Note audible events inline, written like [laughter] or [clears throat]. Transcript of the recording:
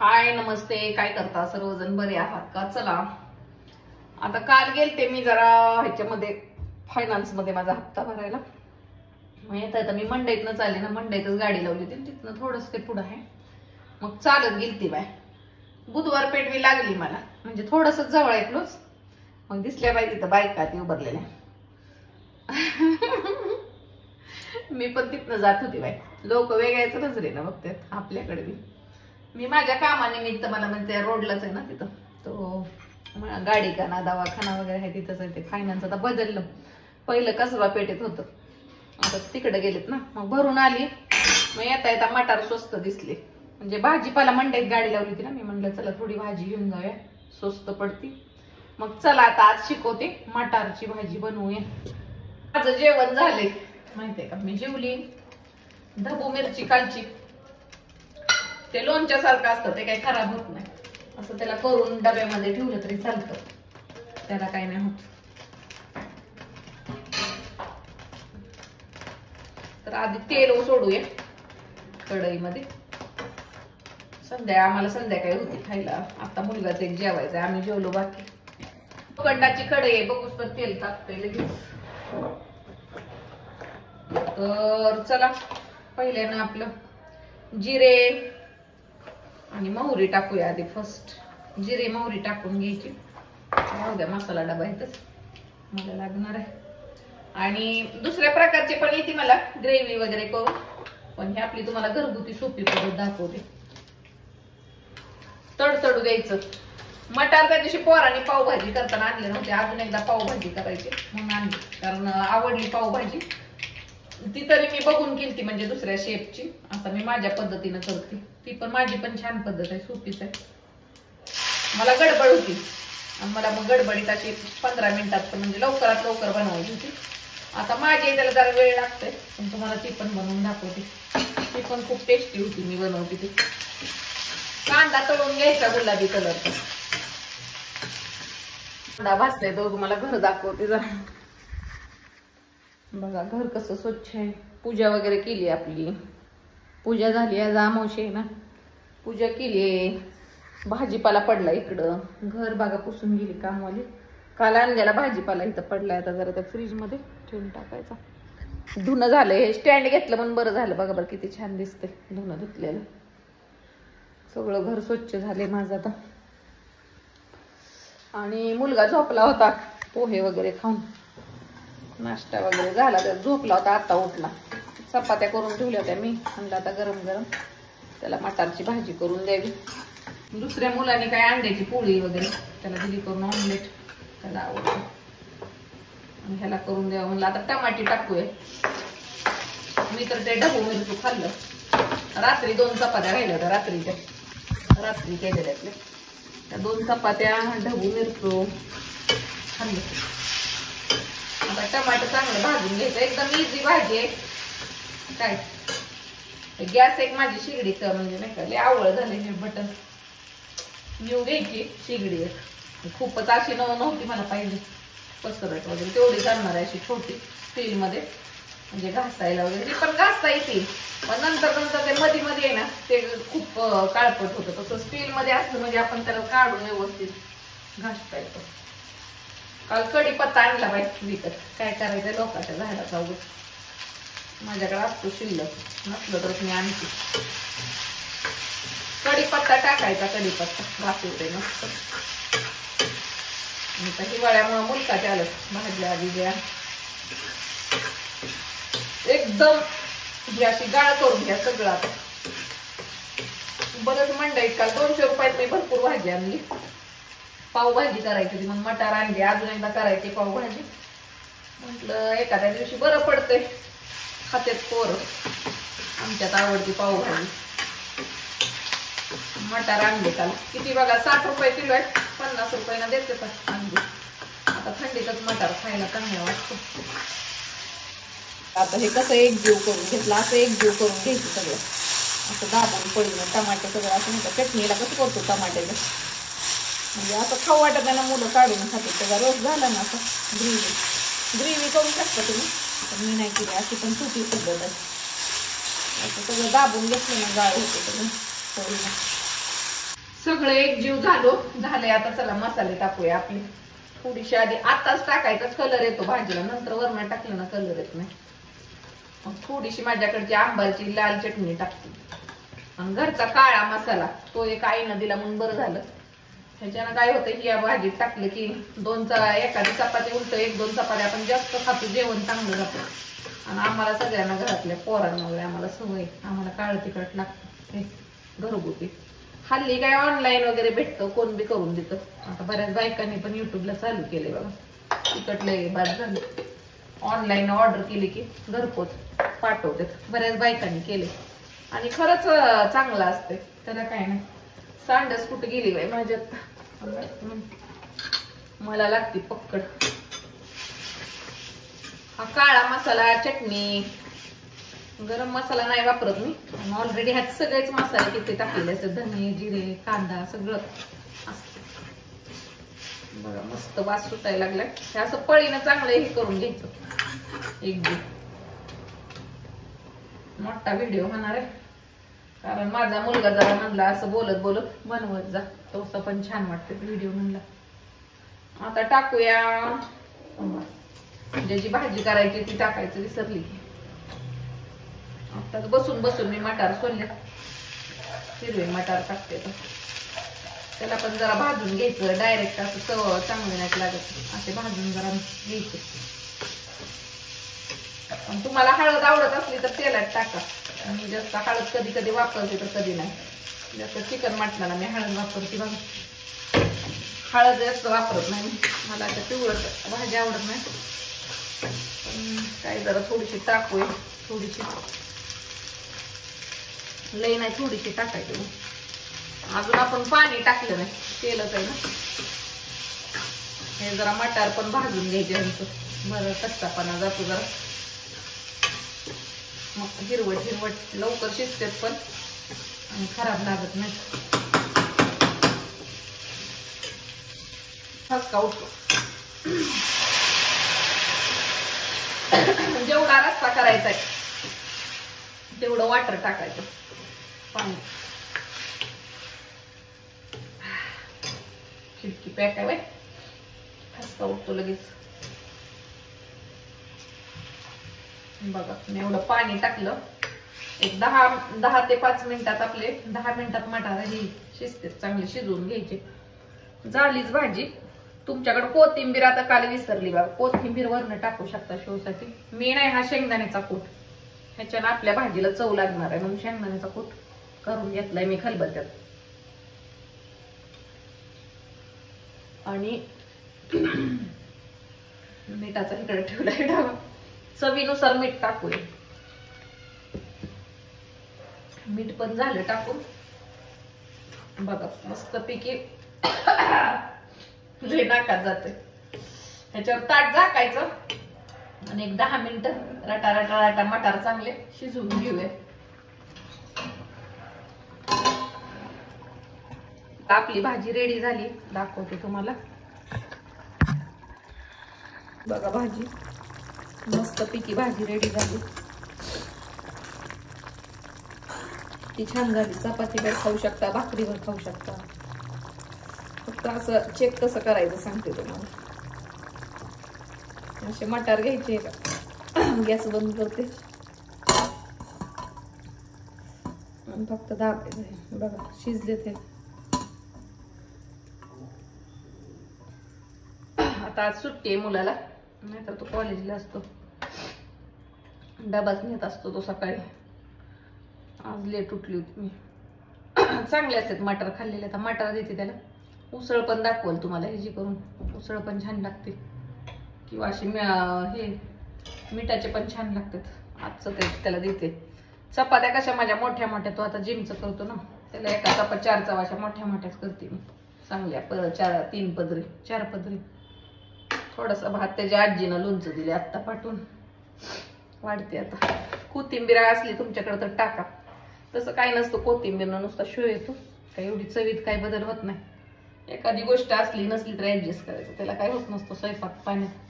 हाय नमस्ते. काय करता? सर्वजण बरे आहात का? चला. आता काल गेलते मी जरा ह्याच्यामध्ये फायनान्समध्ये माझा हप्ता भरायला. मग येता येता मी मंडईतनं चालले ना मंडईतच गाडी लावली होती तिथनं थोडंसं ते पुढं आहे. मग चालत गेलती बाय. बुधवार पेटवी लागली मला. म्हणजे थोडस जवळ ऐकलोच मग दिसल्या बाई तिथं बायका ती उभारलेल्या. [laughs] मी पण तिथनं जात होती बाई. लोक वेगळ्याच नजरेनं बघतात आपल्याकडे बी. मी माझ्या कामानिमित्त मला म्हणते रोडलाच आहे ना तिथं. तो गाडी का ना दवाखाना वगैरे आहे तिथंच आहे ते. फायनान्स आता बदललं. पहिलं कसबा पेठेत होतं. आता तिकडे गेलेत ना. मग भरून आली. मग येता येता मटार स्वस्त दिसले. म्हणजे भाजीपाला मंडईत गाडी लावली होती ना. मी म्हणलं चला थोडी भाजी घेऊन जाऊया. स्वस्त पडती. मग चला आता आज शिकवते मटारची भाजी बनवूया. माझं जेवण झाले माहितीये का? मी जेवली. ढबू मिरची कालची ते लोणच्या सारखं असतं ते काही खराब होत नाही. असं त्याला करून डब्यामध्ये ठेवलं तरी चालतं. त्याला काही नाही होत. तर आधी तेल सोडूया कढईमध्ये. संध्या आम्हाला संध्याकाळी होती खायला. आता मुलगाच एक जेवायचं आम्ही जेवलो बाकी. कंडाची कढई आहे. बघूच पण तेल तापते लगेच. तर चला पहिल्यानं आपलं जिरे आणि मोहरी टाकूया आधी फर्स्ट जिरे मोहरी टाकून घ्यायची. राहू द्या मसाला डबा येतच मला लागणार आहे. आणि दुसऱ्या प्रकारचे पण येते मला ग्रेव्ही वगैरे करून. पण ही आपली तुम्हाला घरगुती सोपी पद्धत दाखवते. तडतडू द्यायचं. मटार त्या दिवशी पोराने पावभाजी करताना आणली नव्हती. अजून एकदा पावभाजी करायची म्हणून आणली. कारण आवडली पावभाजी. ती तरी मी बघून केली म्हणजे दुसऱ्या शेपची आता मी माझ्या पद्धतीनं करते. ती पण माझी पण छान पद्धत आहे सोपीच आहे. मला गडबड होती. आणि मला मग गडबडीत अशी पंधरा मिनिटात म्हणजे लवकरात लवकर बनवायची होती. आता माझी त्याला जरा वेळ लागतोय. पण तुम्हाला ती पण बनवून दाखवते. ती पण खूप टेस्टी होती मी बनवते ती. कांदा तळून घ्यायचा गुलाबी कलरचा कांदा भासलाय तो तुम्हाला घर दाखवते जरा. बघा घर कसं स्वच्छ आहे. पूजा वगैरे केली आपली. पूजा झाली आज अमावशी आहे ना. पूजा केली आहे. भाजीपाला पडला इकडं. घर बघा पुसून गेली कामवाली. काल आणलेला भाजीपाला इथं पडलाय आता जरा त्या फ्रीजमध्ये ठेवून टाकायचा. धुणं झालं हे स्टँड घेतलं म्हणून बरं झालं. बघा बरं किती छान दिसतंय धुणं धुतलेलं. सगळं घर स्वच्छ झाले माझं आता. आणि मुलगा झोपला होता पोहे वगैरे खाऊन. नाश्ता वगैरे झाला तर झोपला होता आता उठला. चपात्या करून ठेवल्या होत्या मी म्हणलं आता गरम गरम. त्याला मटारची भाजी करून द्यावी. दुसऱ्या मुलाने काय अंड्याची पोळी वगैरे त्याला दिली करून ऑमलेट त्याला आवडतं आणि ह्याला करून द्यावं म्हणलं आता टमाटी टाकूया. मी तर ते डबू मिरचू खाल्लं. रात्री दोन चपात्या राहिल्या होत्या रात्रीच्या. रात्री केलेल्या त्या दोन चपात्या ढबू मिरचू खाल्लं. आता टमाटर चांगलं भाजून घ्यायचं. एकदम इझी भाजी आहे. काय? गॅस एक माझी शिगडीच म्हणजे नाही का लय आवड झाली हे बटन. न्यू घ्यायची शिगडी एक. खूपच अशी नव नव्हती मला पाहिजे. पसरट वगैरे तेवढी करणार आहे अशी छोटी स्टील मध्ये म्हणजे घासायला वगैरे. ती पण घासता येते. पण नंतर नंतर ते मध्ये मध्ये आहे ना ते खूप काळपट होतं. तसं स्टील मध्ये असलं म्हणजे आपण त्याला काढून व्यवस्थित घासता येतो. काल कढीपत्ता आणला बाई विकत. काय करायचं लोकांच्या झाडाचा उगत माझ्याकडे असतो शिल्लक. नसलं तर मी आणते. कढीपत्ता टाकायचा कढीपत्ता. वापरते मस्त. तर हिवाळ्यामुळे मुलकाच्या आलं भाजल्या द्या एकदम ही अशी गाळ करून घ्या सगळं आता. बरंच मंडईत काल दोनशे रुपयात मी भरपूर भाजी आणली. पावभाजी करायची होती मग मटार आणली अजून एकदा करायची पावभाजी. म्हटलं एखाद्या दिवशी बरं पडतंय. खात्यात पोर. आमच्यात आवडती पावभाजी. मटार आणले काल किती बघा साठ रुपये किलो आहे. पन्नास रुपयाला देते पण आणली. आता थंडीतच मटार खायला चांगलं वाटतं. आता हे कसं एक जीव करून घेतलं असं एक जीव करून घ्यायचं सगळं. असं दाबून पडून टमाटे सगळं असं म्हणतात चटणीला कसं करतो टमाट्याचं म्हणजे असं खाऊ वाटत नाही ना मुलं काढून खाते त्याचा रोज झाला ना असं ग्रेव्ही ग्रेव्ही करू शकता तुम्ही. पण मी नाही केली. अशी पण सुटी पद्धत आहे. असं सगळं दाबून घेतलं ना गाळ होते सगळं पोळीला सगळं एकजीव झालो. झालंय आता चला मसाले टाकूया आपले. थोडीशी आधी आताच टाकायचाच कलर येतो भाजीला. नंतर वरण टाकलं ना कलर येत नाही. मग थोडीशी माझ्याकडची आंबाची लाल चटणी टाकते. आणि घरचा काळा मसाला. तो एक आईनं दिला म्हणून बरं झालं. ह्याच्यानं काय होतं की या भाजीत टाकलं की दोन चा एखादी चपाती उलट एक दोन चपाती आपण जास्त खातो जेवण चांगलं जातं. आणि आम्हाला सगळ्यांना घरातल्या पोरांना वगैरे आम्हाला सवय आम्हाला काळं तिखट लागतं. घरगुती. हल्ली काय ऑनलाईन वगैरे भेटतं कोण बी करून देतं. आता बऱ्याच बायकांनी पण युट्यूबला चालू केले बघा. तिकट लय बाद झालं. ऑनलाईन ऑर्डर केली की घरपोच पाठवते बऱ्याच बायकांनी केले आणि खरंच चांगलं असते त्याला काय नाही. सांडस कुठे गेली बाई माझ्यात? मला लागते पक्कड. हा काळा मसाला चटणी. गरम मसाला नाही वापरत मी. ऑलरेडी ह्यात सगळेच मसाले तिथे टाकलेले असतात. धने जिरे कांदा सगळं असतं. बघा मस्त वास सुटायला लागलाय. हे असं पळीनं चांगलं हे करून घ्यायचं. एक दिवस मोठा व्हिडिओ होणार आहे. कारण माझा मुलगा जरा म्हणला असं बोलत बोलत बनवत जा. तोसा पण छान वाटतं व्हिडिओ म्हणला. आता टाकूया. ज्याची म्हणजे भाजी करायची ती टाकायचं विसरली. आता बसून बसून मी मटार सोडले हिरवे मटार टाकते तर त्याला पण जरा भाजून घ्यायचं. डायरेक्ट असं चव चांगले नाही लागत. असे भाजून जरा घ्यायचे. तुम्हाला हळद आवडत असली तर तेलात टाका. आणि जास्त हळद कधी कधी वापरते तर कधी नाही. जास्त चिकन मटणाला मी हळद वापरते बघा. हळद जास्त वापरत नाही मला आता पिवळट भाजी आवडत नाही. काय जरा थोडीशी टाकूया थोडीशी. लई नाही थोडीशी टाकायची हो. अजून आपण पाणी टाकलं नाही तेलच आहे ना. हे जरा मटार पण भाजून घ्यायचे बरं कच्चापणा जातो जरा. मग हिरवट हिरवट लवकर शिजतात पण. आणि खराब लागत नाही. ठसका उठतो. [clears throat] जेवढा रस्ता करायचा आहे तेवढं वाटर टाकायचं. पाणी. खिडकी पॅक आहे ठसका उठतो लगेच. बघा मी एवढं पाणी टाकलं. एक दहा दहा ते पाच मिनिटात आपले दहा मिनिटात मटार ही शिजते चांगले शिजवून घ्यायचे. झालीच भाजी. तुमच्याकडे कोथिंबीर आता काल विसरली बघा. कोथिंबीर वरनं टाकू शकता शोसाठी मी नाही हा शेंगदाण्याचा कूट. ह्याच्यानं आपल्या भाजीला चव लागणार आहे. म्हणून शेंगदाण्याचा कूट करून घेतलाय मी खलबत्त्यात. आणि [clears throat] मिठाचा इकडे ठेवलाय डावा चवीनुसार मीठ टाकूया. मीठ पण झालं टाकून. बघा मस्त पैकी [coughs] तुझे नाकात जाते त्याच्यावर ताट झाकायचं. आणि एक दहा मिनिटं रटा रटा रटा मटार चांगले शिजवून घेऊया. आपली भाजी रेडी झाली. दाखवते तुम्हाला. बघा भाजी. मस्त पिकी भाजी रेडी झाली. ती छान झाली. चपातीवर खाऊ शकता भाकरीवर खाऊ शकता. फक्त असं चेक कसं करायचं सांगते तुम्हाला. असे मटार घ्यायचे का गॅस बंद करते. फक्त दाबायचे बघा शिजले ते. आता आज सुट्टी आहे मुलाला. नाहीतर तो कॉलेजला असतो. डबाच नेत असतो तो सकाळी. आज लेट उठली होती मी. चांगले असतात मटर खाल्लेले आता मटर देते त्याला. उसळ पण दाखवल तुम्हाला ह्याची करून. उसळ पण छान लागते. किंवा अशी हे मिठाचे पण छान लागतात. आजचं ते त्याला देते. चपात्या कशा माझ्या मोठ्या मोठ्या तो आता जिमचं करतो ना. त्याला एका चपात चार चवाच्या मोठ्या मोठ्याच करते मी. चांगल्या प चार तीन पदरी चार पदरी. थोडासा भात त्याच्या आजीनं लोणचं दिले आत्ता पाठवून. वाढते आता. कोथिंबीर असली तुमच्याकडे तर टाका. तसं काय नसतं कोथिंबीरनं नुसता शो येतो. काही एवढी चवीत काही बदल होत नाही. एखादी गोष्ट असली नसली तर ऍडजस्ट करायचं. त्याला काय होत नसतं स्वयंपाक पाण्यात.